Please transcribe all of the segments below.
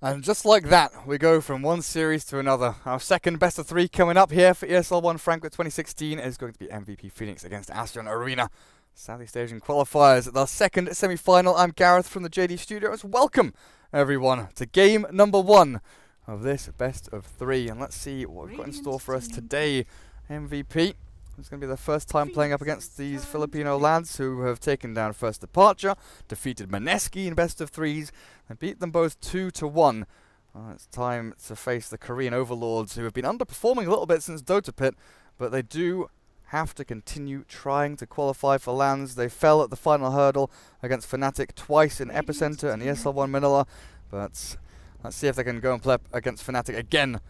And just like that, we go from one series to another. Our second best of three coming up here for ESL One Frankfurt 2016 is going to be MVP Phoenix against Acion Arena. Southeast Asian qualifiers at the second semi-final. I'm Gareth from the JD Studios. Welcome, everyone, to game number one of this best of three. And let's see what we've got in store for us today. MVP it's going to be their first time playing up against these Filipino lads who have taken down First Departure, defeated Mineski in best of threes, and beat them both 2 to 1. Uh, it's time to face the Korean overlords who have been underperforming a little bit since Dota Pit, but they do have to continue trying to qualify for LANs. They fell at the final hurdle against Fnatic twice in Epicenter and ESL One Manila, but let's see if they can go and play against Fnatic again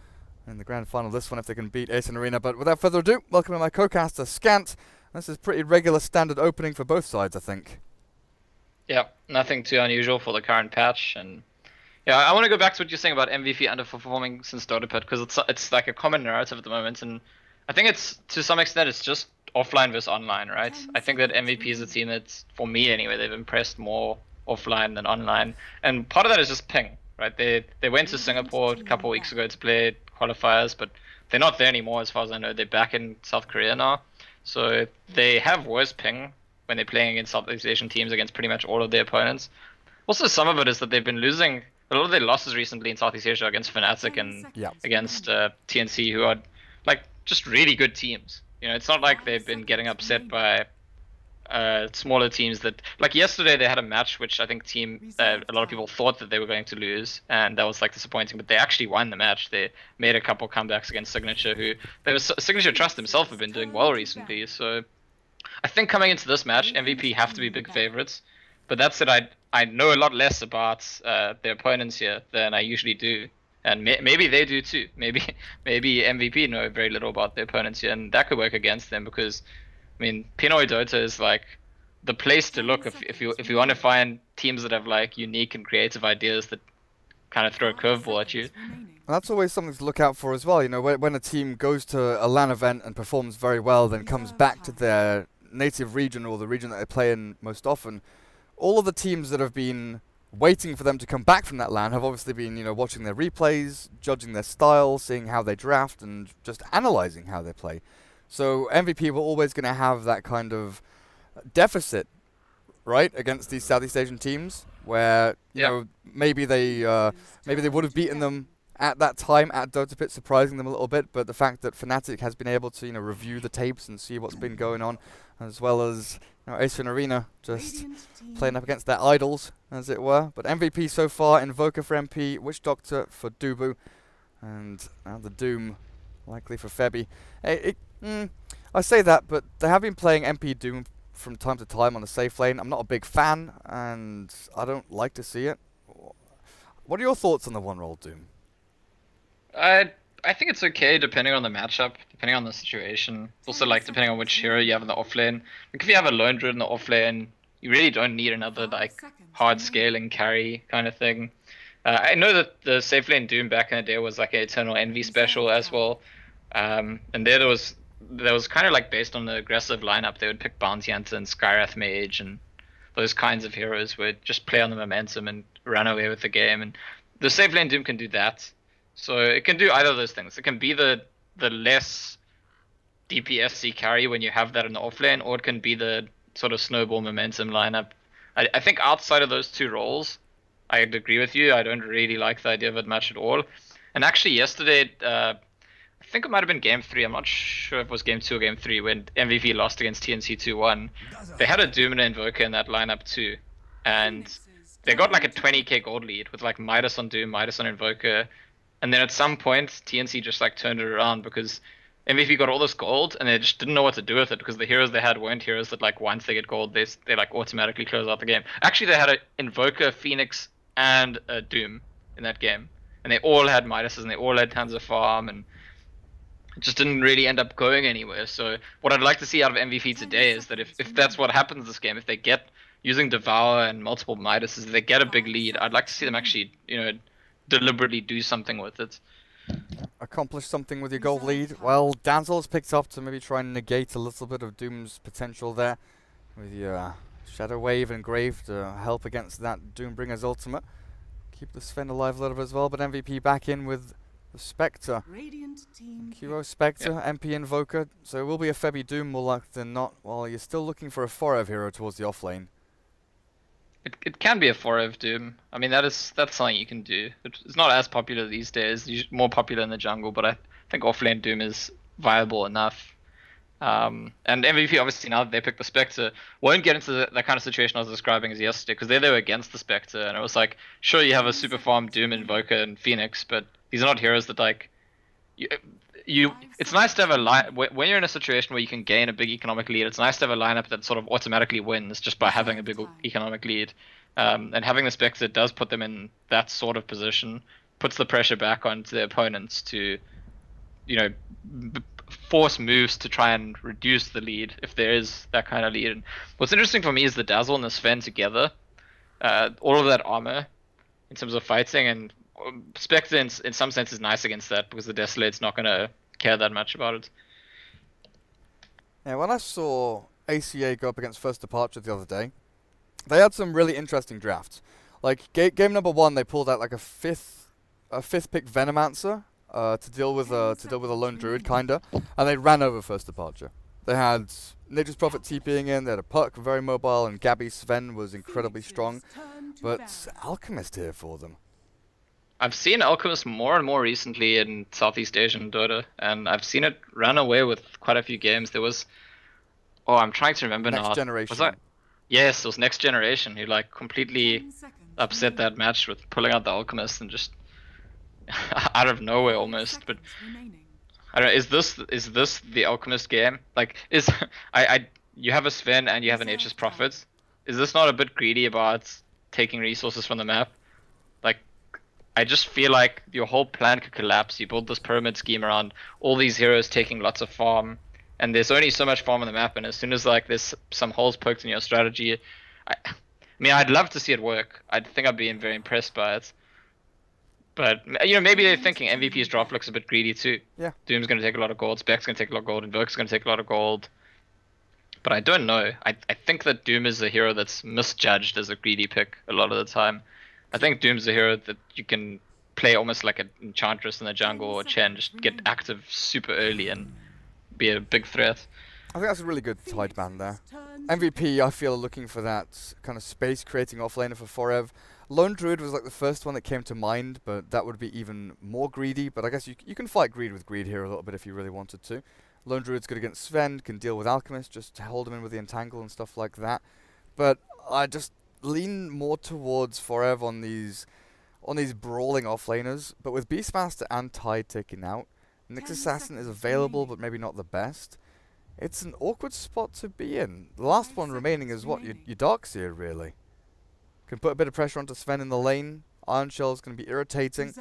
in the grand final this one if they can beat Acion Arena. But without further ado, welcome to my co-caster, Scant. This is pretty regular standard opening for both sides, I think. Yeah, nothing too unusual for the current patch. And yeah, I want to go back to what you're saying about MVP underperforming since Dota Pit because it's it's like a common narrative at the moment, and I think it's to some extent it's just offline versus online, right? I think that MVP is a team that, for me anyway, they've impressed more offline than online, and part of that is just ping, right? They they went to Singapore a couple of weeks ago to play qualifiers, but they're not there anymore as far as I know. They're back in South Korea now. So they have worse ping when they're playing against Southeast Asian teams against pretty much all of their opponents. Also, some of it is that they've been losing a lot of their losses recently in Southeast Asia against Fnatic and yep. against uh, TNC, who are like just really good teams. You know, it's not like they've been getting upset by uh, smaller teams that like yesterday they had a match which I think team uh, a lot of people thought that they were going to lose and that was like disappointing but they actually won the match. They made a couple comebacks against Signature who they was Signature Trust himself have been doing well recently so I think coming into this match MVP have to be big favorites but that said I I know a lot less about uh, their opponents here than I usually do and may maybe they do too. Maybe maybe MVP know very little about their opponents here and that could work against them because I mean, Pinoy Dota is like the place to look if, if you if you want to find teams that have like unique and creative ideas that kind of throw a curveball at you. that's always something to look out for as well. You know, when, when a team goes to a LAN event and performs very well, then comes back to their native region or the region that they play in most often, all of the teams that have been waiting for them to come back from that LAN have obviously been, you know, watching their replays, judging their style, seeing how they draft, and just analyzing how they play. So MVP were always going to have that kind of deficit, right, against these Southeast Asian teams, where you yep. know maybe they uh, maybe they would have beaten them at that time at Dota Pit, surprising them a little bit. But the fact that Fnatic has been able to you know review the tapes and see what's been going on, as well as you know, Acion Arena just playing up against their idols, as it were. But MVP so far, Invoker for MP, Witch Doctor for Dubu, and now the Doom likely for Febby. It, it Mm, I say that, but they have been playing MP Doom from time to time on the safe lane. I'm not a big fan, and I don't like to see it. What are your thoughts on the one role Doom? I I think it's okay depending on the matchup, depending on the situation. Also, like depending on which hero you have in the offlane. Like if you have a lone druid in the offlane, you really don't need another like hard scaling carry kind of thing. Uh, I know that the safe lane Doom back in the day was like an Eternal Envy special as well, um, and there, there was that was kind of like based on the aggressive lineup. They would pick Bounty Hunter and Skywrath Mage and those kinds of heroes would just play on the momentum and run away with the game. And the safe lane Doom can do that. So it can do either of those things. It can be the the less DPSC carry when you have that in the offlane, or it can be the sort of snowball momentum lineup. I, I think outside of those two roles, I'd agree with you. I don't really like the idea of it much at all. And actually, yesterday, uh, I think it might have been game three. I'm not sure if it was game two or game three when MVP lost against TNC 2-1. They had a Doom and Invoker in that lineup too, and they got like a 20k gold lead with like Midas on Doom, Midas on Invoker, and then at some point TNC just like turned it around because MVP got all this gold and they just didn't know what to do with it because the heroes they had weren't heroes that like once they get gold they they like automatically close out the game. Actually, they had an Invoker, Phoenix, and a Doom in that game, and they all had Midas and they all had tons of farm and just didn't really end up going anywhere. So what I'd like to see out of MVP today is that if, if that's what happens this game, if they get using Devour and multiple Midases, if they get a big lead, I'd like to see them actually, you know, deliberately do something with it. Accomplish something with your gold lead. Well, Dazzle's picked up to maybe try and negate a little bit of Doom's potential there with your uh, Shadow Wave and Grave to help against that Doombringer's ultimate. keep the Sven alive a little bit as well, but MVP back in with the Spectre. QO Spectre, yep. MP Invoker, so it will be a Febby Doom more likely than not, while you're still looking for a Forev hero towards the offlane. It, it can be a Forev Doom. I mean, that is that's something you can do. It's not as popular these days, it's more popular in the jungle, but I think offlane Doom is viable enough. Um, and MVP, obviously, now that they picked the Spectre, won't get into the, that kind of situation I was describing as yesterday, because they, they were against the Spectre, and it was like, sure, you have a super farm Doom, Invoker, and Phoenix, but these are not heroes that, like, you, you it's nice to have a line when you're in a situation where you can gain a big economic lead. It's nice to have a lineup that sort of automatically wins just by having a big economic lead. Um, and having the Spectre does put them in that sort of position, puts the pressure back onto their opponents to, you know, force moves to try and reduce the lead if there is that kind of lead. And what's interesting for me is the Dazzle and the Sven together, uh, all of that armor in terms of fighting, and um, Spectre in, in some sense is nice against that because the Desolate's not going to care that much about it. Yeah, when I saw ACA go up against First Departure the other day, they had some really interesting drafts. Like ga game number one, they pulled out like a fifth, a fifth pick Venomancer uh, to deal with a to deal with a lone druid kinda, and they ran over First Departure. They had Nature's Prophet TPing in, they had a Puck very mobile, and Gabby Sven was incredibly strong, but Alchemist here for them. I've seen Alchemist more and more recently in Southeast Asian Dota, and I've seen it run away with quite a few games. There was, oh, I'm trying to remember next now. Generation. Was that? Yes, it was Next Generation who like completely upset that match with pulling out the Alchemist and just out of nowhere almost. But I don't know. Is this is this the Alchemist game? Like, is I I you have a Sven and you have an Nature's Prophet. Is this not a bit greedy about taking resources from the map? Like, I just feel like your whole plan could collapse. You build this pyramid scheme around all these heroes taking lots of farm, and there's only so much farm on the map. And as soon as like there's some holes poked in your strategy, I, I mean, I'd love to see it work. I think I'd be very impressed by it. But you know, maybe they're thinking MVP's draft looks a bit greedy too. Yeah. Doom's gonna take a lot of gold, Spec's gonna take a lot of gold, and Invoker's gonna take a lot of gold. But I don't know. I I think that Doom is a hero that's misjudged as a greedy pick a lot of the time. I think Doom's a hero that you can play almost like an Enchantress in the jungle or Chen, just get mm-hmm. active super early and be a big threat. I think that's a really good side band there. MVP, I feel, looking for that kind of space creating offlaner for Forev. Lone Druid was like the first one that came to mind, but that would be even more greedy. But I guess you you can fight greed with greed here a little bit if you really wanted to. Lone Druid's good against Sven, can deal with Alchemist, just to hold him in with the Entangle and stuff like that. But I just lean more towards Forev on these on these brawling offlaners, but with Beastmaster and Tide taken out, Nyx Assassin is available but maybe not the best. It's an awkward spot to be in. The last one remaining is what? Your, your Darkseer, really. Can put a bit of pressure onto Sven in the lane. Ion Shell's going to be irritating.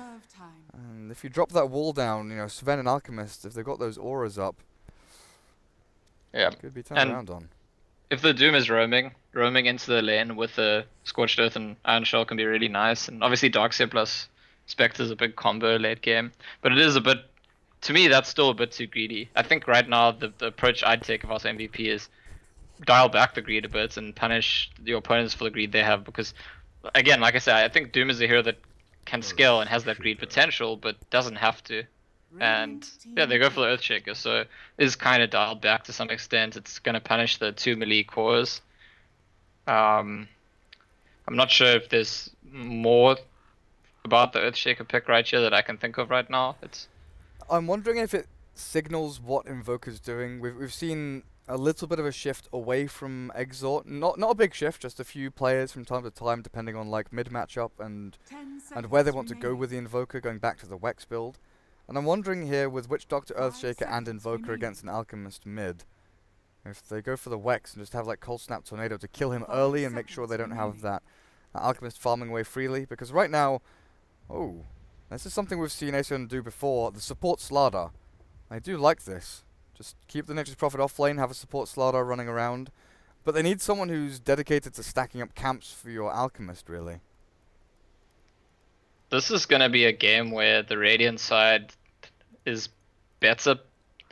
And if you drop that wall down, you know, Sven and Alchemist, if they've got those auras up, yeah, could be turned and around on if the Doom is roaming, roaming into the lane with the Scorched Earth and Ion Shell can be really nice. And obviously Darkseer plus Spectre is a big combo late game. But it is a bit, to me, that's still a bit too greedy. I think right now the, the approach I'd take if I was MVP is dial back the greed a bit and punish your opponents for the greed they have. Because, again, like I said, I think Doom is a hero that can scale and has that greed potential, but doesn't have to and yeah, they go for the Earthshaker, so is kind of dialed back to some extent. It's going to punish the two melee cores. Um, I'm not sure if there's more about the Earthshaker pick right here that I can think of right now. It's. I'm wondering if it signals what Invoker's doing. We've we've seen a little bit of a shift away from Exort. Not not a big shift, just a few players from time to time, depending on like mid matchup and and where they want remaining. to go with the Invoker, going back to the Wex build. And I'm wondering here with Witch Doctor, Earthshaker, and Invoker against an Alchemist mid, if they go for the Wex and just have like Cold Snap Tornado to kill him early and make sure they don't have that Alchemist farming away freely, because right now, oh, this is something we've seen Acion do before, the support Slardar. I do like this. Just keep the Nature's Prophet off lane, have a support Slardar running around. But they need someone who's dedicated to stacking up camps for your Alchemist, really. This is going to be a game where the Radiant side is better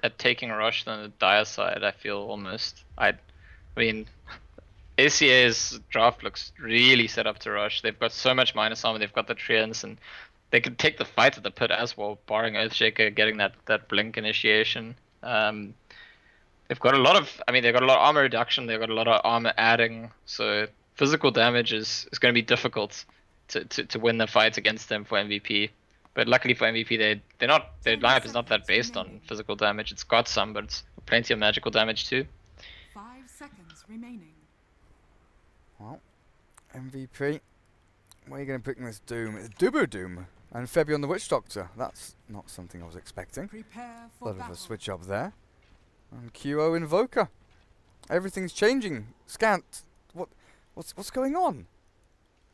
at taking Rosh than the Dire side. I feel almost. I, I mean, ACA's draft looks really set up to Rosh. They've got so much minus armor. They've got the treants, and they could take the fight at the pit as well, barring Earthshaker getting that that blink initiation. Um, they've got a lot of. I mean, they've got a lot of armor reduction. They've got a lot of armor adding. So physical damage is is going to be difficult to, to, to win the fight against them for MVP. But luckily for MVP, they they're not their lineup is not that based on physical damage. It's got some, but it's plenty of magical damage too. Five seconds remaining. Well, MVP. Where are you going to pick this Doom? It's Dubu Doom and Febby on the Witch Doctor. That's not something I was expecting. Prepare A for lot of a switch up there. And QO Invoker. Everything's changing. Scant. What? What's what's going on?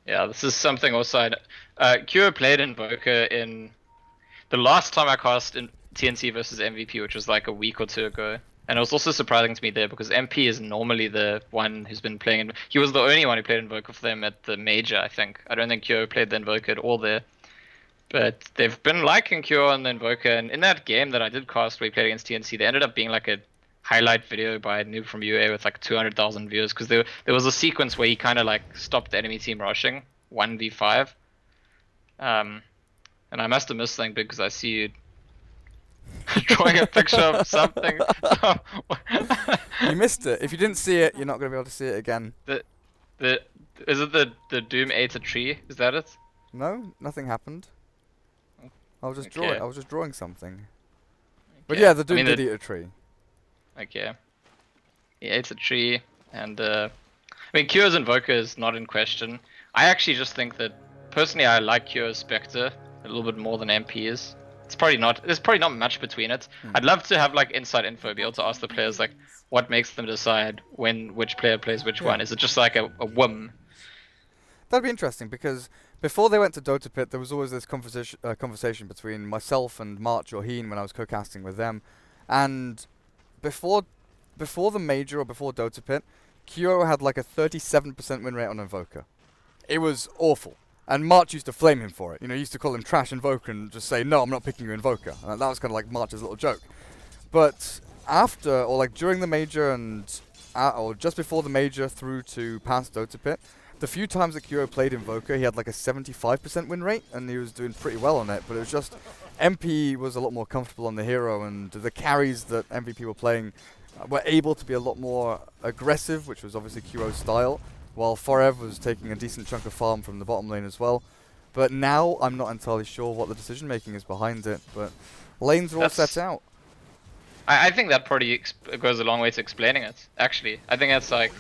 Yeah, this is something also. I, uh, Kyo played Invoker in the last time I cast in TNC versus MVP, which was like a week or two ago. And it was also surprising to me there because MP is normally the one who's been playing. In, he was the only one who played Invoker for them at the major, I think. I don't think QO played the Invoker at all there. But they've been liking Kyo and the Invoker. And in that game that I did cast played against TNC, they ended up being like a highlight video by a noob from UA with like 200,000 views because there, there was a sequence where he kind of like stopped the enemy team rushing 1v5. Um, and I must have missed something because I see you drawing a picture of something. You missed it. If you didn't see it, you're not going to be able to see it again. the, the, is it the, the Doom ate a tree? Is that it? No, nothing happened. I was just drawing. I was just drawing something. But yeah, the I mean, did the- eat a tree. Okay. He ate a tree, and uh, I mean, Kyo's Invoker is not in question. I actually just think that, personally, I like Kyo's Spectre a little bit more than MP is. It's probably not. There's probably not much between it. I'd love to have like inside info, be able to ask the players like what makes them decide when which player plays which Yeah. one. Is it just like a, a whim? That'd be interesting because before they went to Dota Pit, there was always this conversation uh, conversation between myself and March or Heen when I was co-casting with them, and before before the major or before Dota Pit, Kyo had like a 37% win rate on Invoker. It was awful. And March used to flame him for it. You know, he used to call him trash Invoker and just say, no, I'm not picking you Invoker. And that was kind of like March's little joke. But after, or like during the major and, uh, or just before the major through to past Dota Pit, the few times that Kyo played Invoker, he had like a 75% win rate, and he was doing pretty well on it. But it was just MP was a lot more comfortable on the hero, and the carries that MVP were playing uh, were able to be a lot more aggressive, which was obviously Kyo's style, while Forev was taking a decent chunk of farm from the bottom lane as well. But now I'm not entirely sure what the decision making is behind it, but lanes are all That's- set out. I, I think that probably exp- goes a long way to explaining it. Actually, I think that's like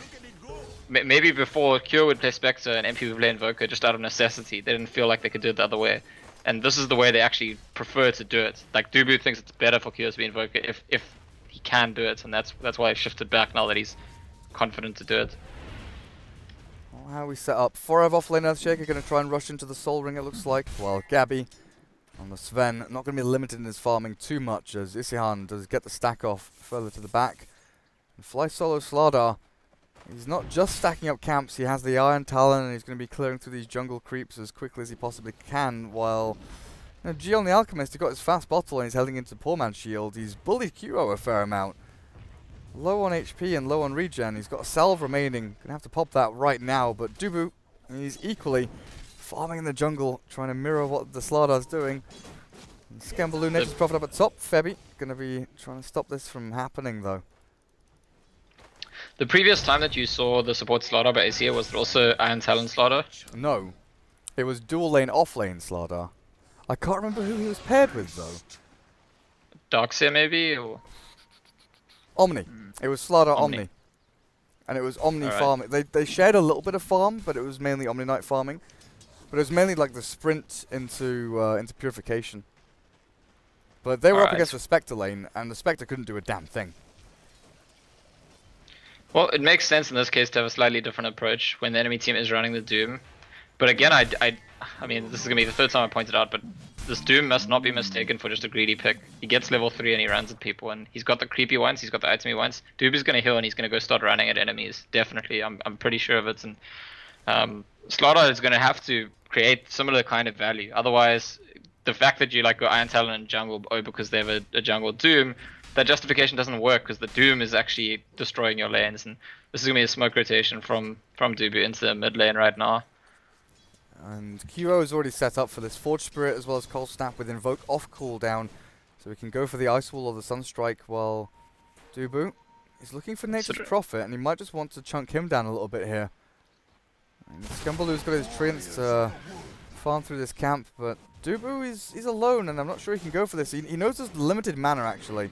maybe before QO would play Spectre and MP would play Invoker just out of necessity. They didn't feel like they could do it the other way, and this is the way they actually prefer to do it. Like Dubu thinks it's better for QO to be Invoker if if he can do it, and that's that's why I've shifted back now that he's confident to do it. Well, how we set up. Forev offlane Earthshaker going to try and rush into the Soul Ring, it looks like. Well Gabby on the Sven, not going to be limited in his farming too much as Isihan does get the stack off further to the back. And Fly Solo Slardar, he's not just stacking up camps, he has the Iron Talon and he's going to be clearing through these jungle creeps as quickly as he possibly can while... You know, Gion the Alchemist, he got his fast bottle and he's heading into Poor Man's Shield. He's bullied QO a fair amount. Low on HP and low on regen. He's got a salve remaining. Gonna have to pop that right now. But Dubu, he's equally farming in the jungle, trying to mirror what the Slardar's doing. Scambaloo Nature's Prophet up at top. Febby gonna be trying to stop this from happening though. The previous time that you saw the support Slardar by ACA was there also Iron Talon Slardar. No. It was dual lane off lane Slardar. I can't remember who he was paired with though. Darkseer maybe. Or... Omni. It was Slardar Omni. Omni. And it was Omni Alright. farming. They, they shared a little bit of farm, but it was mainly Omni Knight farming. But it was mainly like the sprint into uh, into purification. But they were up Alright. against the Spectre lane, and the Spectre couldn't do a damn thing. Well, it makes sense in this case to have a slightly different approach when the enemy team is running the Doom. But again, I, I, I mean, this is going to be the third time I pointed out, but this Doom must not be mistaken for just a greedy pick. He gets level 3 and he runs at people, and he's got the creepy ones, he's got the itemy ones. Doom is going to heal and he's going to go start running at enemies, definitely. I'm, I'm pretty sure of it. And um, Slardar is going to have to create similar kind of value. Otherwise, the fact that you like go Iron Talon and jungle, oh, because they have a, a jungle Doom, that justification doesn't work because the Doom is actually destroying your lanes, and this is gonna be a smoke rotation from from Dubu into the mid lane right now. And QO is already set up for this Forge Spirit as well as Cold Snap with Invoke off cooldown. So we can go for the Ice Wall or the Sunstrike while Dubu is looking for Nature's So- Prophet and he might just want to chunk him down a little bit here. And Scumbaloo's got his treants to farm through this camp, but Dubu is he's alone and I'm not sure he can go for this. He, he knows there's limited mana actually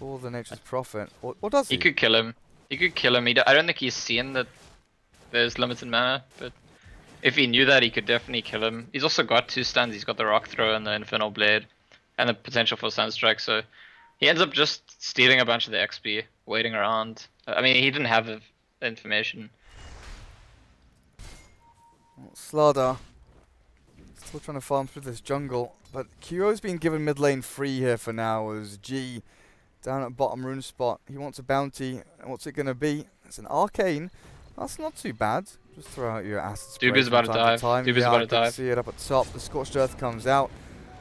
for the Nature's Prophet. Or, or does he? He could kill him. He could kill him. He d- I don't think he's seen that there's limited mana, but if he knew that, he could definitely kill him. He's also got two stuns. He's got the Rock Throw and the Infernal Blade, and the potential for Sunstrike. So he ends up just stealing a bunch of the XP, waiting around. Uh, I mean, he didn't have the the information. Slardar still trying to farm through this jungle, but Kyo's been given mid lane free here for now as G down at bottom rune spot. He wants a bounty, what's it going to be? It's an arcane. That's not too bad. Just throw out your acid spray from about to dive. Dubu's yeah, about to dive. see it up at top. The scorched earth comes out.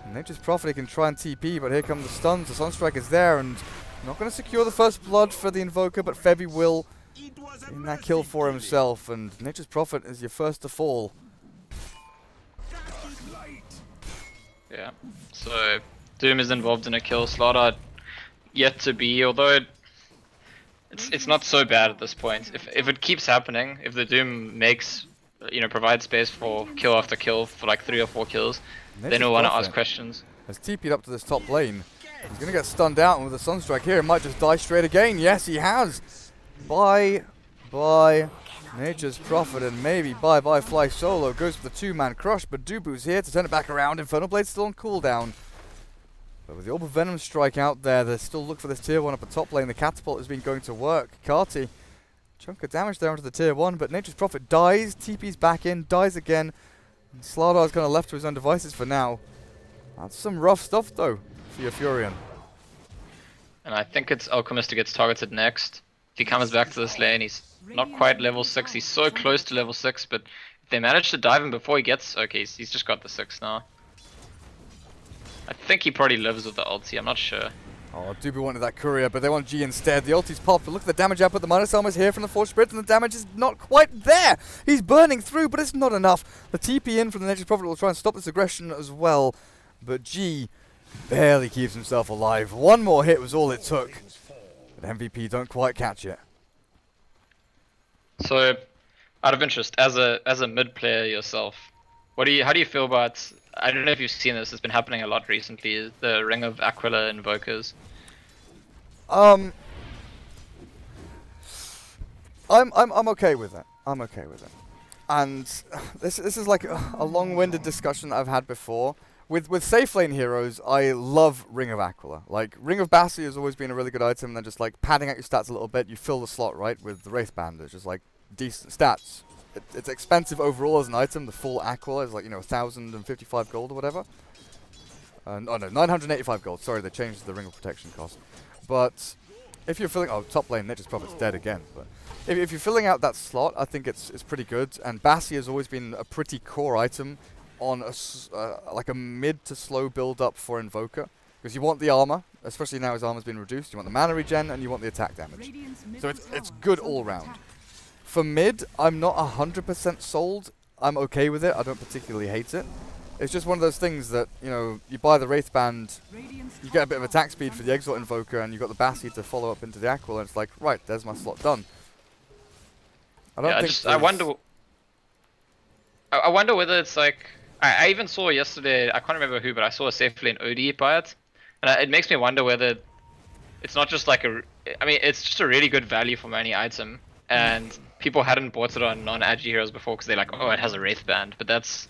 And Nature's Prophet he can try and TP, but here come the stuns. The Sunstrike is there, and not going to secure the first blood for the Invoker, but Febby will in that kill for himself. And Nature's Prophet is your first to fall. Yeah. So Doom is involved in a kill. Slardar yet to be, although it, it's it's not so bad at this point. If if it keeps happening, if the Doom makes you know provide space for kill after kill for like three or four kills, then we'll want to ask questions. Has TP'd up to this top lane. He's going to get stunned out, and with a Sunstrike here, He might just die straight again. Yes, he has. Bye, bye, Nature's Prophet, and maybe bye bye Fly Solo. Goes for the two man crush, but Dubu's here to turn it back around. Infernal Blade's still on cooldown. But with the of Venom strike out there, they still look for this tier 1 up at top lane. The catapult has been going to work. Karti, chunk of damage there onto the tier 1, but Nature's Prophet dies. TP's back in, dies again. And Slardar's kind of left to his own devices for now. That's some rough stuff though for your Furion. And I think it's Alchemist who gets targeted next. If he comes back to this lane, he's not quite level six. He's so close to level six, but if they manage to dive him before he gets, okay, he's, he's just got the six now. I think he probably lives with the ulti. I'm not sure. Oh, Dubu wanted that courier, but they want G instead. The ulti's popped, but look at the damage output. The minus armor's here from the Forge Spirit, and the damage is not quite there. He's burning through, but it's not enough. The TP in from the Nature's Prophet will try and stop this aggression as well, but G barely keeps himself alive. One more hit was all it took, but MVP don't quite catch it. So, out of interest, as a as a mid player yourself, what do you how do you feel about? I don't know if you've seen this. It's been happening a lot recently. The Ring of Aquila invokers. Um, I'm I'm I'm okay with it. I'm okay with it. And this this is like a, a long-winded discussion that I've had before. With with safe lane heroes, I love Ring of Aquila. Like Ring of Bassi has always been a really good item. And then just like padding out your stats a little bit, you fill the slot right with the Wraith Band. It's just like decent stats. It, it's expensive overall as an item. The full Aquila is like you know 1,055 gold or whatever. Uh, oh no, 985 gold. Sorry, they changed the Ring of Protection cost. But if you're filling, oh, top lane, Nature's Prophet's dead again. But if, if you're filling out that slot, I think it's it's pretty good. And Bassi has always been a pretty core item on a uh, like a mid to slow build up for Invoker because you want the armor, especially now his armor's been reduced. You want the mana regen and you want the attack damage. So it's it's good all round. For mid, I'm not 100% sold. I'm okay with it. I don't particularly hate it. It's just one of those things that, you know, you buy the Wraith Band, you get a bit of attack speed for the Exort Invoker, and you've got the Bassi to follow up into the Aquila, and it's like, right, there's my slot done. I don't yeah, I think just I wonder. I, I wonder whether it's like I, I even saw yesterday. I can't remember who, but I saw a safe lane OD buy it, and I, it makes me wonder whether it's not just like a... I mean, it's just a really good value for money item, and people hadn't bought it on non-agi heroes before because they're like, oh, it has a wraith band, but that's.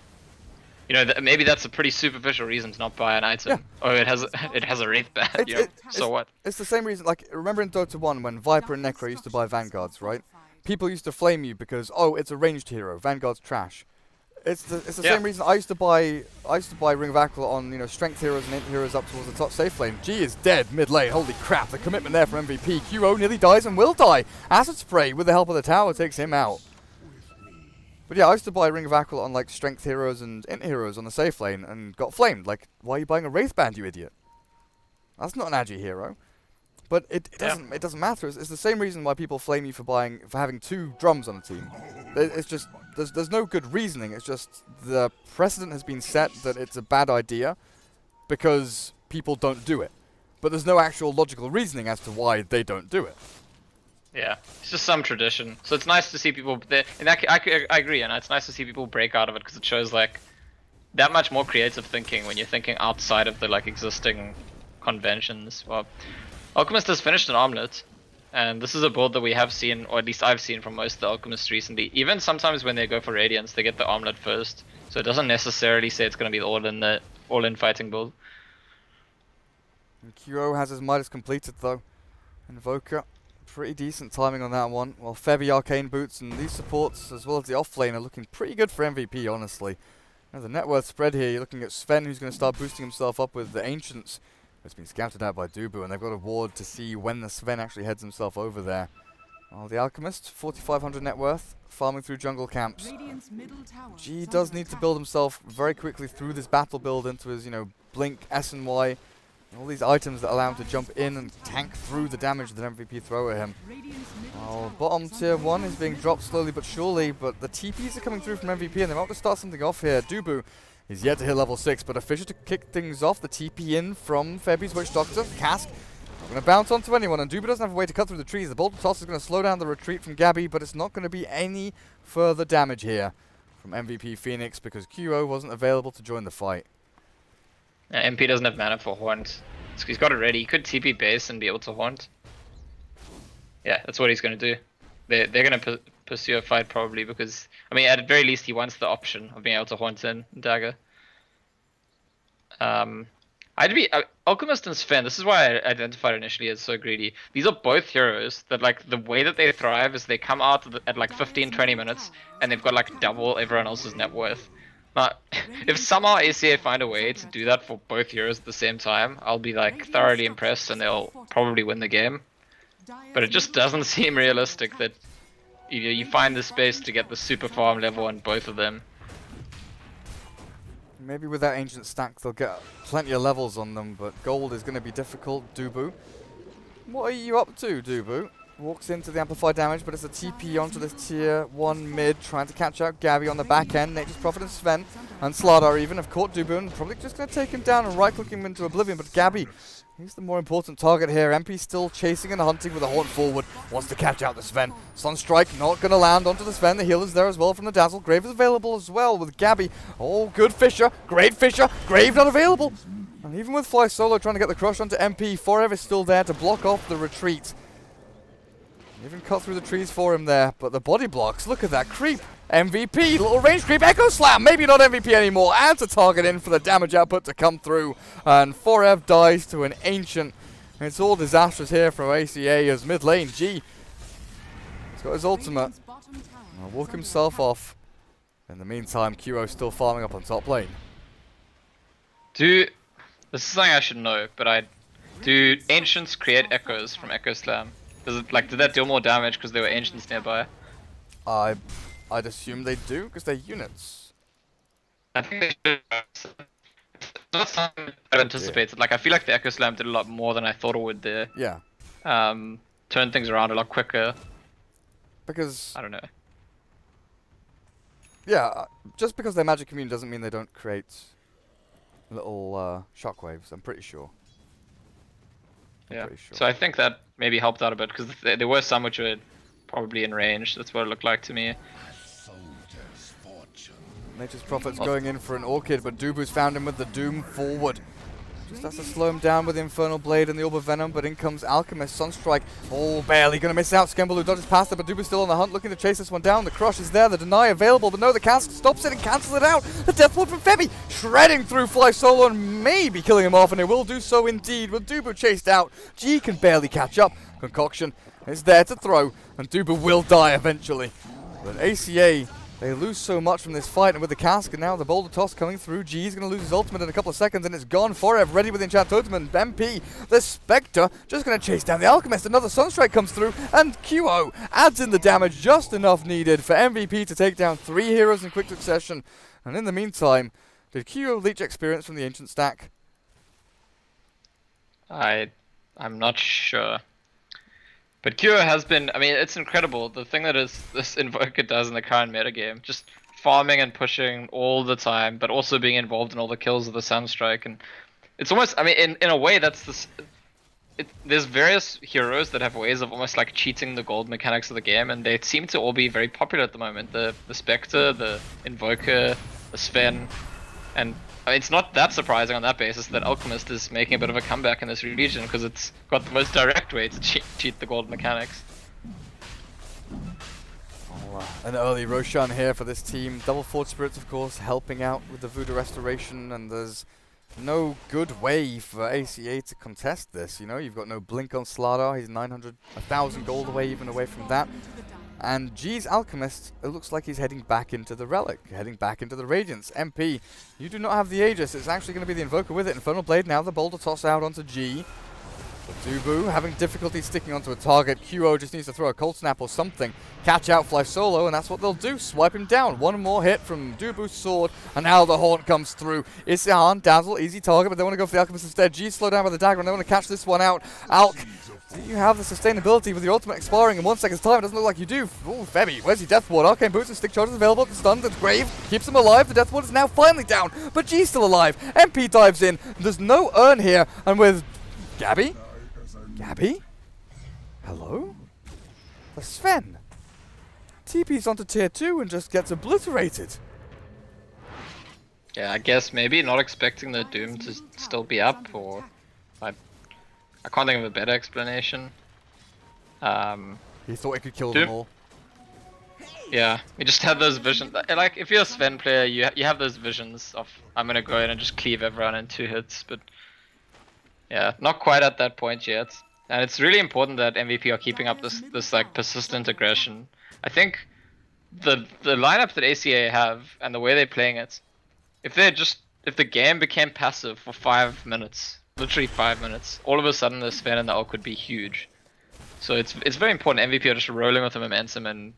You know, th- maybe that's a pretty superficial reason to not buy an item. Oh, it has a, it has a wraith band. It- you know? it- so it's- what? It's the same reason, like, remember in Dota 1 when Viper and Necro used to buy Vanguards, right? People used to flame you because, oh, it's a ranged hero, Vanguard's trash. It's the, it's the Yeah. same reason I used to buy I used to buy Ring of Aquila on you know strength heroes and int heroes up towards the top safe lane. G is dead mid lane. Holy crap! The commitment there from MVP. QO nearly dies and will die. Acid spray with the help of the tower takes him out. But yeah, I used to buy Ring of Aquila on like strength heroes and int heroes on the safe lane and got flamed. Like, why are you buying a Wraith Band, you idiot? That's not an agi hero. But it, it Yeah. doesn't it doesn't matter. It's, it's the same reason why people flame you for buying for having two drums on a team. It's just there's there's no good reasoning. It's just the precedent has been set that it's a bad idea because people don't do it. But there's no actual logical reasoning as to why they don't do it. Yeah, it's just some tradition. So it's nice to see people. There, and I, I, I agree, and it's nice to see people break out of it because it shows like that much more creative thinking when you're thinking outside of the like existing conventions. Well, Alchemist has finished an armlet, and this is a build that we have seen, or at least I've seen from most of the Alchemists recently. Even sometimes when they go for Radiance, they get the armlet first, so it doesn't necessarily say it's going to be all in the all in fighting build. QO has his Midas completed though. Invoker, pretty decent timing on that one. While Febby Arcane Boots and these supports as well as the off lane are looking pretty good for MVP honestly. Now the net worth spread here, you're looking at Sven who's going to start boosting himself up with the Ancients. It's been scouted out by Dubu and they've got a ward to see when the Sven actually heads himself over there. While the Alchemist, 4500 net worth, farming through jungle camps. G does need to build himself very quickly through this battle build into his, you know, blink, S and Y, and all these items that allow him to jump in and tank through the damage that MVP throw at him. Tower bottom tier 1 is being dropped slowly but surely, but the TPs are coming through from MVP and they're about to start something off here. Dubu is yet to hit level 6, but official to kick things off. The TP in from Febby's Witch Doctor. Cask going to bounce onto anyone, and Dubu doesn't have a way to cut through the trees. The Boulder Toss is going to slow down the retreat from Gabby, but it's not going to be any further damage here from MVP Phoenix because QO wasn't available to join the fight. MP doesn't have mana for Haunt. He's got it ready. He could TP base and be able to Haunt. Yeah, that's what he's going to do. They're, they're going to pursue a fight probably because, I mean, at the very least, he wants the option of being able to Haunt in Dagger. Um, I'd be uh, Alchemist and Sven. This is why I identified initially as so greedy. These are both heroes that like the way that they thrive is they come out at, like 15, 20 minutes and they've got like double everyone else's net worth. Now, if somehow ACA find a way to do that for both heroes at the same time, I'll be like thoroughly impressed and they'll probably win the game. But it just doesn't seem realistic that you you find the space to get the super farm level on both of them. Maybe with that ancient stack they'll get plenty of levels on them, but gold is going to be difficult. Dubu. What are you up to, Dubu? Walks into the amplified damage, but it's a TP onto this tier 1 mid, trying to catch out Gabby on the back end. Nature's Prophet and Sven and Slardar even have caught Dubu and probably just going to take him down and right click him into oblivion. But Gabby, he's the more important target here. MP still chasing and hunting with a horn forward, wants to catch out the Sven. Sunstrike not going to land onto the Sven. The healer's there as well from the Dazzle. Grave is available as well with Gabby. Oh, good Fissure, great Fissure, Grave not available. And even with Fly Solo trying to get the crush onto MP, Forever is still there to block off the retreat. Even cut through the trees for him there, but the body blocks, look at that creep. MVP, little range creep, Echo Slam, maybe not MVP anymore, adds a target in for the damage output to come through, and Forev dies to an Ancient. It's all disastrous here from ACA as mid lane G. He's got his ultimate, I'll walk himself off. In the meantime, QO still farming up on top lane. Do this is something I should know, but I do ancients create echoes from Echo Slam? Does it like did that deal more damage because there were ancients nearby? I, I'd assume they do, because they're units. I think they should. It's not something I anticipated. Like I feel like the Echo Slam did a lot more than I thought it would there. Yeah, Um, turn things around a lot quicker. because I don't know. Yeah, uh, just because they're magic immune doesn't mean they don't create little uh, shockwaves. I'm pretty sure. I'm Yeah. pretty sure. So I think that maybe helped out a bit because th- there were some which were probably in range. That's what it looked like to me. Nature's Prophet's Well- going in for an Orchid, but Dubu's found him with the Doom forward. Just has to slow him down with the Infernal Blade and the Orb Venom, but in comes Alchemist, Sunstrike. Oh, barely gonna miss out. Skembaloo dodges past it, but Dubu's still on the hunt, looking to chase this one down. The Crush is there, the Deny available, but no, the cask stops it and cancels it out. The Death Ward from Febby, shredding through Fly Solo and maybe killing him off, and it will do so indeed, with Dubu chased out. G can barely catch up. Concoction is there to throw, and Dubu will die eventually. But ACA, they lose so much from this fight, and with the cask, and now the boulder toss coming through, G is going to lose his ultimate in a couple of seconds, and it's gone. Forever ready with the enchant totem, and MP, the Spectre, just going to chase down the Alchemist. Another Sunstrike comes through, and QO adds in the damage just enough needed for MVP to take down three heroes in quick succession. And in the meantime, did QO leech experience from the Ancient stack? I I'm not sure. But Kyo has been I mean it's incredible. The thing that is this Invoker does in the current metagame. Just farming and pushing all the time, but also being involved in all the kills of the Sunstrike and it's almost I mean in, in a way that's this it, there's various heroes that have ways of almost like cheating the gold mechanics of the game, and they seem to all be very popular at the moment. The the Spectre, the Invoker, the Sven, and I mean, it's not that surprising on that basis that Alchemist is making a bit of a comeback in this region because it's got the most direct way to cheat, cheat the gold mechanics. Oh, uh, an early Roshan here for this team. Double Forge Spirits, of course, helping out with the Voodoo Restoration, and there's no good way for ACA to contest this. You know, you've got no blink on Slardar. He's 900, 1,000 gold away, even away from that. And G's Alchemist, it looks like he's heading back into the Relic, heading back into the Radiance. MP, you do not have the Aegis. It's actually going to be the Invoker with it. Infernal Blade now, the Boulder toss out onto G. Dubu having difficulty sticking onto a target. QO just needs to throw a cold snap or something. Catch out, fly solo, and that's what they'll do. Swipe him down. One more hit from Dubu's sword, and now the haunt comes through. Isihan, Dazzle, easy target, but they want to go for the Alchemist instead. G slow down by the dagger, and they want to catch this one out. Alk, do you have the sustainability with your ultimate expiring in one second's time? It doesn't look like you do. Ooh, Febby, where's your Death Ward? Arcane Boots and Stick Charges available. The stun, the grave keeps him alive. The Death Ward is now finally down, but G's still alive. MP dives in. There's no urn here, and with Gabby, Gabby? Hello? The Sven? TP's onto tier 2 and just gets obliterated. Yeah, I guess maybe not expecting the Doom to still be up, or I, I can't think of a better explanation. Um, He thought he could kill Doom? them all. Yeah, you just have those visions. Like, if you're a Sven player, you ha you have those visions of I'm gonna go in and just cleave everyone in two hits. But yeah, not quite at that point yet. And it's really important that MVP are keeping up this this like persistent aggression. I think the the lineup that ACA have and the way they're playing it, if they're just if the game became passive for five minutes, literally five minutes, all of a sudden the Sven and the Elk would be huge. So it's it's very important MVP are just rolling with the momentum and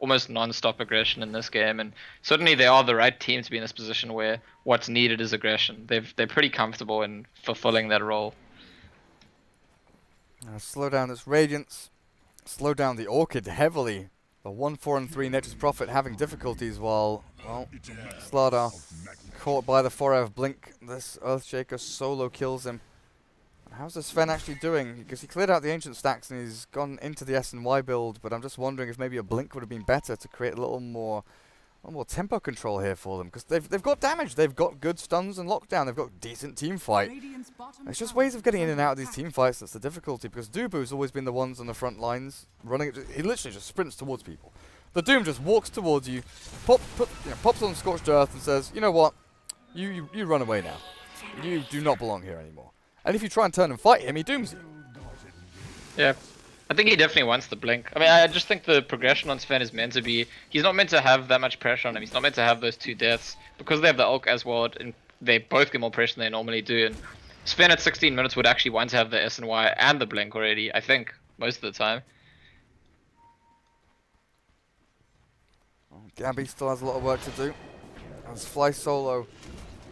almost non-stop aggression in this game, and certainly they are the right team to be in this position where what's needed is aggression. They've they're pretty comfortable in fulfilling that role. Uh, slow down this Radiance. Slow down the Orchid heavily. The 1, 4, and 3 Nature's Prophet having difficulties while, well, Slardar caught by the 4 Blink. This Earthshaker solo kills him. How's the Sven actually doing? Because he cleared out the ancient stacks and he's gone into the S and Y build, but I'm just wondering if maybe a blink would have been better to create a little more, a little more tempo control here for them. Because they've they've got damage, they've got good stuns and lockdown, they've got decent team fight. It's just ways of getting in and out of these team fights that's the difficulty. Because Dubu's always been the ones on the front lines running. He literally just sprints towards people. The Doom just walks towards you, pop, put, you know, pops on scorched earth and says, "You know what? You, you you run away now. You do not belong here anymore." And if you try and turn and fight him, he dooms you. Yeah. I think he definitely wants the blink. I mean, I just think the progression on Sven is meant to be. He's not meant to have that much pressure on him. He's not meant to have those two deaths because they have the Ulk as well, and they both get more pressure than they normally do. And Sven at 16 minutes would actually want to have the S and Y and the blink already. I think most of the time. Oh, Gabby still has a lot of work to do. As Fly Solo,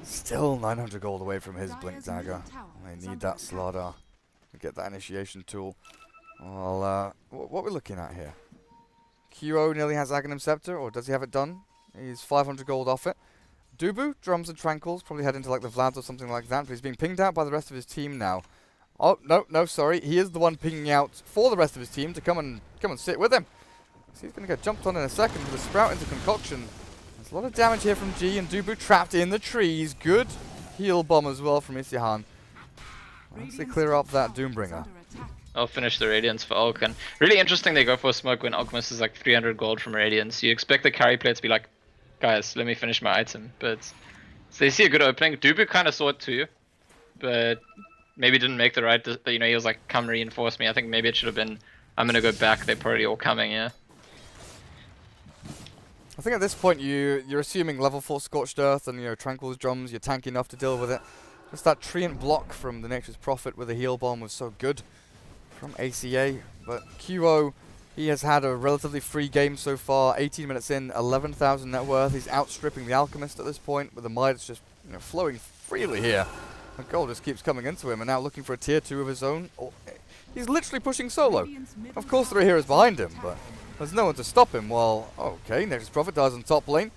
still 900 gold away from his Blink Dagger. They need that Slardar to get that initiation tool. Well, uh, wh- what we're looking at here? QO nearly has Aghanim Scepter, or does he have it done? He's 500 gold off it. Dubu, Drums and Tranquils, probably head into like the Vlads or something like that, but he's being pinged out by the rest of his team now. Oh, no, no, sorry. He is the one pinging out for the rest of his team to come and come and sit with him. So he's going to get jumped on in a second with a Sprout into Concoction. There's a lot of damage here from G, and Dubu trapped in the trees. Good heal bomb as well from Isihan. Once they clear up that Doombringer. I'll finish the Radiance for Ulk. And really interesting they go for a smoke when Alchemist is like 300 gold from Radiance. You expect the carry player to be like, guys, let me finish my item. But so they see a good opening. Dubu kind of saw it too, but maybe didn't make the right. You know, he was like, come reinforce me. I think maybe it should have been, I'm gonna go back. They're probably all coming. Yeah. I think at this point you you're assuming level four scorched earth and you know tranquil's drums. You're tanky enough to deal with it. Just that treant block from the Nature's Prophet with a heal bomb was so good from ACA. But QO, he has had a relatively free game so far. 18 minutes in, 11,000 net worth. He's outstripping the Alchemist at this point with the Midas just you know flowing freely here. The goal just keeps coming into him, and now looking for a tier 2 of his own. Oh, he's literally pushing solo. Of course there are heroes behind him, but there's no one to stop him while... Okay, Nature's Prophet dies on top lane.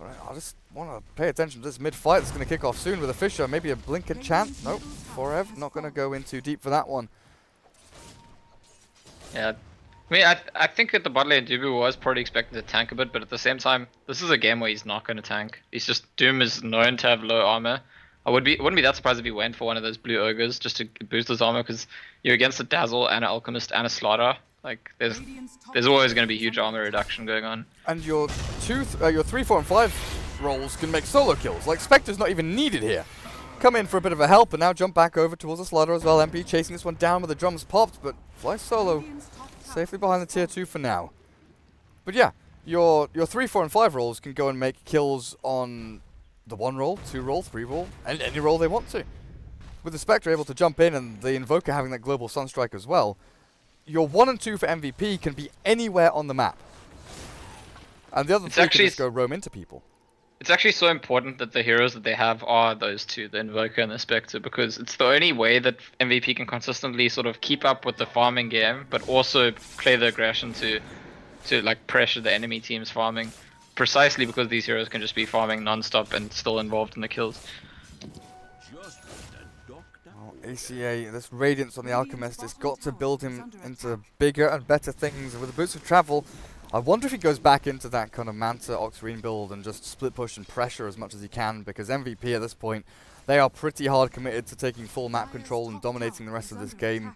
I just want to pay attention to this mid-fight that's going to kick off soon with a Fissure. Maybe a Blink Enchant? Nope. Forever. Not going to go in too deep for that one. Yeah. I mean, I, I think that the bot lane Dubu was probably expected to tank a bit, but at the same time, this is a game where he's not going to tank. He's just Doom is known to have low armor. I would be wouldn't be that surprised if he went for one of those blue ogres just to boost his armor because you're against a dazzle and an alchemist and a Slardar. Like there's there's always going to be huge armor reduction going on. And your two, th uh, your three, four, and five rolls can make solo kills. Like Spectre's not even needed here. Come in for a bit of a help, and now jump back over towards the Slardar as well. MP chasing this one down with the drums popped, but fly solo safely behind the tier two for now. But yeah, your your three, four, and five rolls can go and make kills on the one roll, two roll, three roll, and any roll they want to. With the Spectre able to jump in and the Invoker having that global Sunstrike as well, your one and two for MVP can be anywhere on the map. And the other It's three can just go roam into people. It's actually so important that the heroes that they have are those two, the Invoker and the Spectre, because it's the only way that MVP can consistently sort of keep up with the farming game, but also play the aggression to, to like pressure the enemy team's farming. Precisely because these heroes can just be farming non-stop and still involved in the kills. ACA, this Radiance on the Alchemist has got to build him into bigger and better things. With the Boots of Travel, I wonder if he goes back into that kind of Manta Octarine build and just split push and pressure as much as he can, because MVP at this point, they are pretty hard committed to taking full map control and dominating the rest of this game.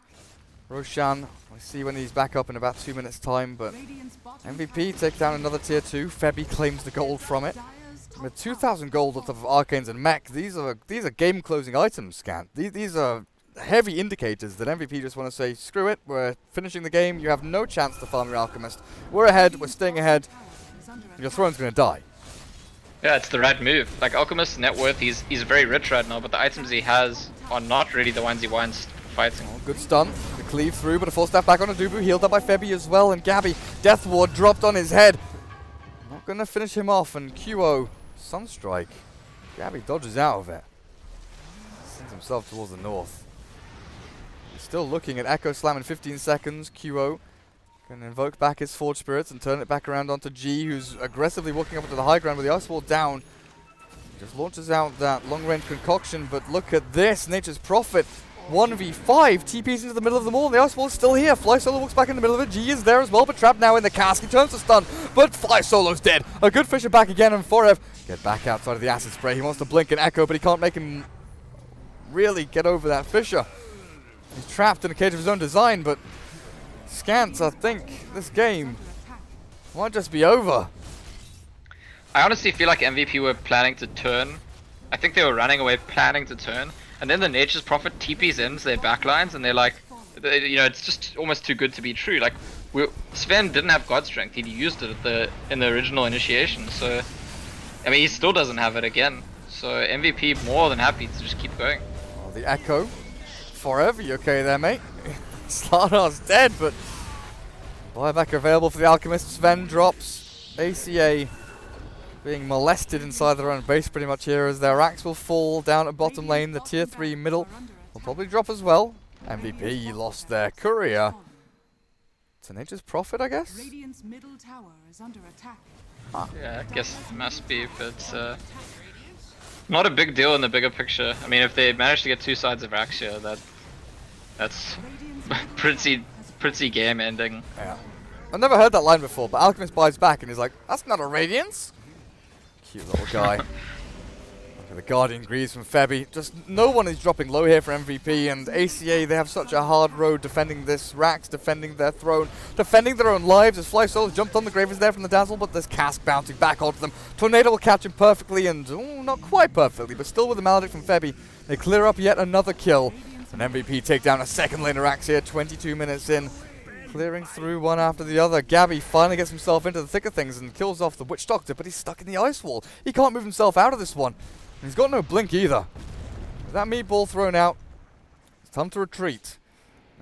Roshan, I see when he's back up in about two minutes time, but MVP take down another tier 2. Febby claims the gold from it. With 2,000 gold top of Arcanes and Mech, these are these are game-closing items, Scant. These, these are heavy indicators that MVP just want to say, screw it, we're finishing the game, you have no chance to farm your Alchemist. We're ahead, we're staying ahead, your throne's going to die. Yeah, it's the right move. Like Alchemist's net worth, he's he's very rich right now, but the items he has are not really the ones he wants fighting. Oh, good stun, the cleave through, but a full step back on Adubu, healed up by Febby as well, and Gabby, Death Ward dropped on his head. Not going to finish him off, and QO, Sunstrike. Gabby dodges out of it. Sends himself towards the north. Still looking at Echo Slam in 15 seconds. QO can invoke back his Forge Spirits and turn it back around onto G, who's aggressively walking up into the high ground with the Ice Wall down. Just launches out that long-range concoction, but look at this. Nature's Prophet 1v5 TPs into the middle of them all. The Ice Wall is still here. Fly Solo walks back in the middle of it. G is there as well, but trapped now in the cask. He turns to stun, but Fly Solo's dead. A good Fissure back again, and Forev get back outside of the Acid Spray. He wants to blink and echo, but he can't make him really get over that Fissure. He's trapped in a cage of his own design, but Scant, I think this game might just be over. I honestly feel like MVP were planning to turn. I think they were running away, planning to turn, and then the Nature's Prophet TPs into their backlines, and they're like, they, you know, it's just almost too good to be true. Like, we, Sven didn't have God Strength; he'd used it at the in the original initiation. So, I mean, he still doesn't have it again. So MVP more than happy to just keep going. Well, the Echo, forever. You okay there, mate? Slardar's dead, but buyback available for the Alchemist. Sven drops. ACA being molested inside their own base pretty much here as their axe will fall down at bottom lane. The tier 3 middle will probably drop as well. MVP lost their courier. To Nature's Prophet, I guess? Radiant's middle tower is under attack. Yeah, I guess it must be, but uh, not a big deal in the bigger picture. I mean, if they manage to get two sides of Axia, that that's pretty pretty game ending. Yeah. I've never heard that line before, but Alchemist buys back and he's like, that's not a Radiance. Cute little guy. The Guardian Greaves from Febby. Just no one is dropping low here for MVP, and ACA, they have such a hard road defending this. Rax defending their throne, defending their own lives as Fly Solo jumped on the Grave is there from the Dazzle, but there's Cask bouncing back onto them. Tornado will catch him perfectly, and ooh, not quite perfectly, but still with the Maledict from Febby. They clear up yet another kill. An MVP take down a second laner Rax here, 22 minutes in. Clearing through one after the other. Gabby finally gets himself into the thick of things and kills off the Witch Doctor, but he's stuck in the ice wall. He can't move himself out of this one. He's got no blink either. With that meatball thrown out, it's time to retreat.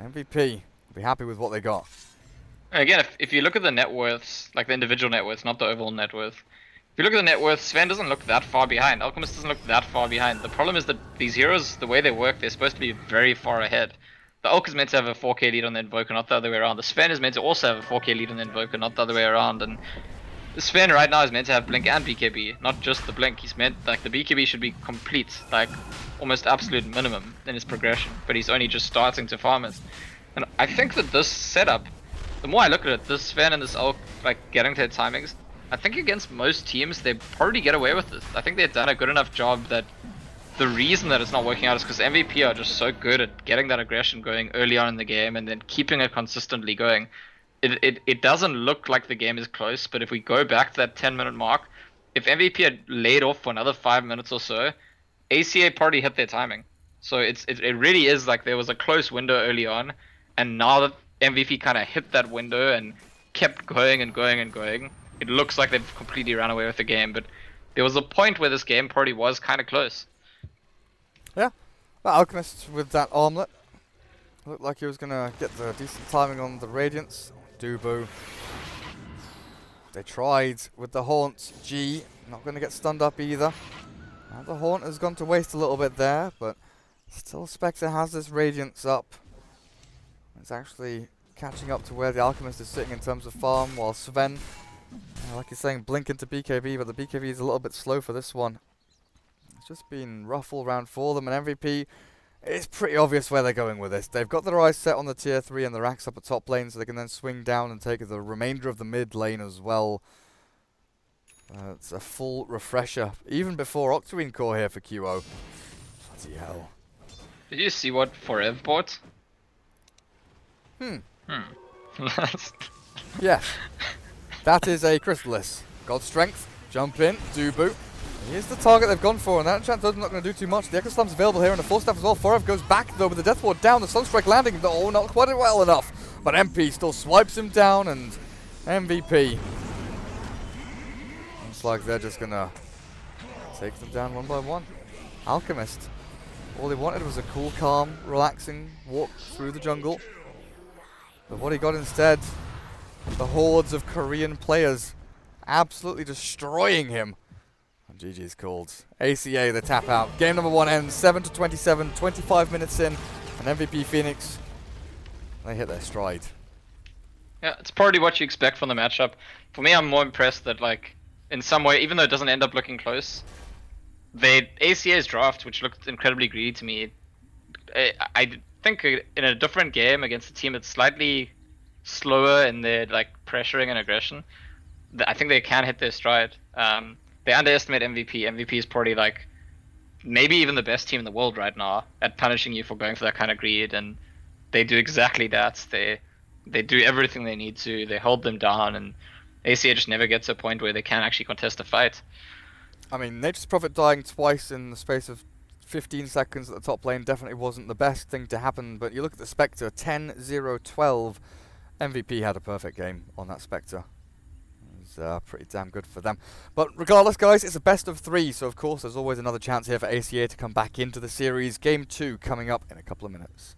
MVP will be happy with what they got. Again, if, if you look at the net worths, like the individual net worths, not the overall net worth, If you look at the net worth, Sven doesn't look that far behind. Alchemist doesn't look that far behind. The problem is that these heroes, the way they work, they're supposed to be very far ahead. The Alch is meant to have a 4k lead on the Invoker, not the other way around. The Sven is meant to also have a 4k lead on the Invoker, not the other way around. And Sven right now is meant to have Blink and BKB, not just the Blink. He's meant, like, the BKB should be complete, like, almost absolute minimum in his progression. But he's only just starting to farm it. And I think that this setup, the more I look at it, this Sven and this Alch, like, getting to their timings, I think against most teams, they probably get away with this. I think they've done a good enough job that the reason that it's not working out is because MVP are just so good at getting that aggression going early on in the game and then keeping it consistently going. It, it, it doesn't look like the game is close, but if we go back to that 10 minute mark, if MVP had laid off for another 5 minutes or so, ACA party hit their timing. So it's it, it really is like there was a close window early on, and now that MVP kind of hit that window and kept going and going and going, it looks like they've completely run away with the game. But there was a point where this game party was kind of close. Yeah. That Alchemist with that armlet. Looked like he was going to get the decent timing on the Radiance. Dubu. They tried with the Haunt G. Not going to get stunned up either. Now the Haunt has gone to waste a little bit there, but still Spectre has this Radiance up. It's actually catching up to where the Alchemist is sitting in terms of farm, while Sven, uh, like he's saying, blink into BKB, but the BKB is a little bit slow for this one. It's just been rough all round for them, and MVP, it's pretty obvious where they're going with this. They've got their eyes set on the tier 3 and the racks up at top lane, so they can then swing down and take the remainder of the mid lane as well. Uh, it's a full refresher, even before Octarine Core here for QO. Bloody hell. Did you see what Forev bought? Hmm. Hmm. Yeah. that is a Crystalys. God Strength. Jump in. Dubu. Here's the target they've gone for, and that chance not going to do too much. The Echo Slam's available here, and the full staff as well. Forev goes back, though, with the Death Ward down. The Sunstrike landing, oh, not quite well enough. But MP still swipes him down, and MVP. Looks like they're just going to take them down one by one. Alchemist. All he wanted was a cool, calm, relaxing walk through the jungle. But what he got instead, the hordes of Korean players absolutely destroying him. GG's called. ACA, the tap out. Game number one ends 7 to 27, 25 minutes in, and MVP Phoenix, they hit their stride. Yeah, it's probably what you expect from the matchup. For me, I'm more impressed that like in some way, even though it doesn't end up looking close, they ACA's draft, which looked incredibly greedy to me. I, I think in a different game against a team that's slightly slower in their like pressuring and aggression, I think they can hit their stride. Um, they underestimate MVP. MVP is probably like maybe even the best team in the world right now at punishing you for going for that kind of greed, and they do exactly that. They they do everything they need to. They hold them down, and ACA just never gets to a point where they can actually contest a fight. I mean, Nature's Prophet dying twice in the space of 15 seconds at the top lane definitely wasn't the best thing to happen, but you look at the Spectre, 10-0-12. MVP had a perfect game on that Spectre. Uh, pretty damn good for them. But regardless, guys, it's a best of three, so of course there's always another chance here for ACA to come back into the series. Game two coming up in a couple of minutes.